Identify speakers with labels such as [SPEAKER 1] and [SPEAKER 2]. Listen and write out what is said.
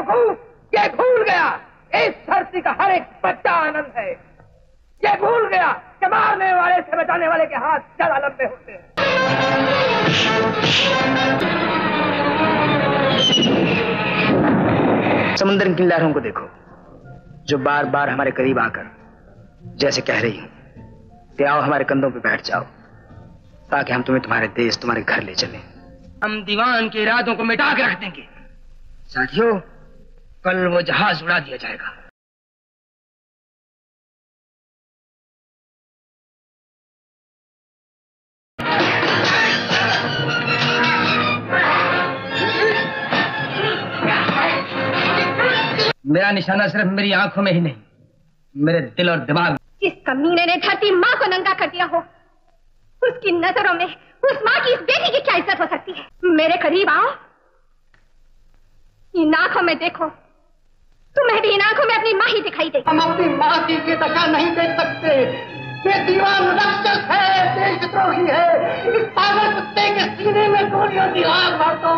[SPEAKER 1] बेवकूफ़ ये भूल गया इस धरती का हर एक बच्चा आनंद है। ये भूल गया कि मारने वाले से बचाने वाले के हाथ ज़्यादा लंबे होते हैं।
[SPEAKER 2] समुद्र की लहरों को देखो जो बार बार हमारे करीब आकर जैसे कह रही हूँ कि आओ हमारे कंधों पे बैठ जाओ ताकि हम तुम्हें तुम्हारे देश तुम्हारे घर ले चलें।
[SPEAKER 1] हम दीवान के इरादों को मिटा के रख देंगे। साथियों कल वो जहाज़ उड़ा दिया जाएगा। मेरा निशाना सिर्फ़ मेरी आँखों में ही नहीं, मेरे दिल और दिमाग
[SPEAKER 3] जिस कमीने ने धरती माँ को नंगा कर दिया हो, उसकी नज़रों में उस माँ की इस बेटी की क्या इज़्ज़त हो सकती है? मेरे करीब आओ। इन आँखों में देखो तुम्हें भी इन आँखों में अपनी माँ ही दिखाई दे।
[SPEAKER 4] हम अपनी माँ की दशा नहीं देख सकते। ये दीवान राक्षस है देशद्रोही है। इस पागल कुत्ते के सीने में गोलियों की आग भर दो।